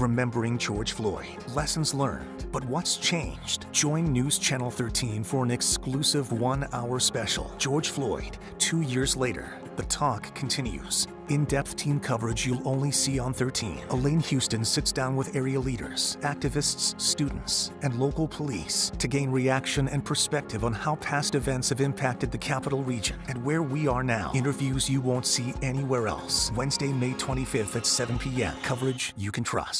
Remembering George Floyd. Lessons learned. But what's changed? Join News Channel 13 for an exclusive one hour special. George Floyd, two years later. The talk continues. In depth team coverage you'll only see on 13. Elaine Houston sits down with area leaders, activists, students, and local police to gain reaction and perspective on how past events have impacted the capital region and where we are now. Interviews you won't see anywhere else. Wednesday, May 25th at 7 p.m. Coverage you can trust.